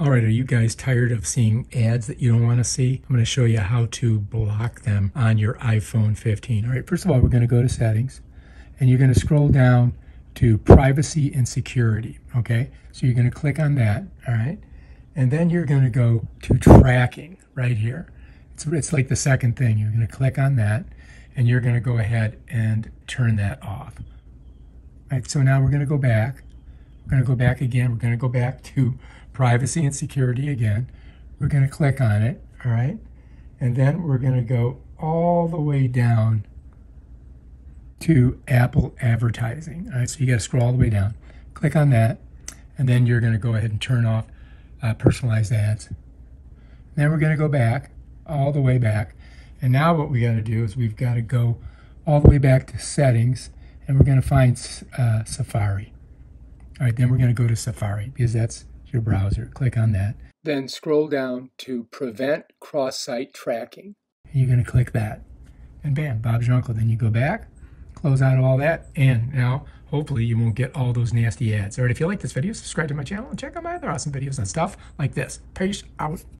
All right, are you guys tired of seeing ads that you don't want to see? I'm going to show you how to block them on your iPhone 15. All right, first of all, we're going to go to settings and you're going to scroll down to privacy and security. Okay, so you're going to click on that. All right, and then you're going to go to tracking right here. It's, it's like the second thing. You're going to click on that and you're going to go ahead and turn that off. All right, so now we're going to go back. We're going to go back again. We're going to go back to privacy and security again. We're going to click on it, all right? And then we're going to go all the way down to Apple advertising. All right, so you got to scroll all the way down. Click on that, and then you're going to go ahead and turn off uh, personalized ads. Then we're going to go back, all the way back. And now what we got to do is we've got to go all the way back to settings, and we're going to find uh, Safari. All right, then we're going to go to Safari because that's your browser. Click on that. Then scroll down to prevent cross-site tracking. And you're going to click that. And bam, Bob's your uncle. Then you go back, close out all that, and now hopefully you won't get all those nasty ads. All right, if you like this video, subscribe to my channel and check out my other awesome videos on stuff like this. Peace out.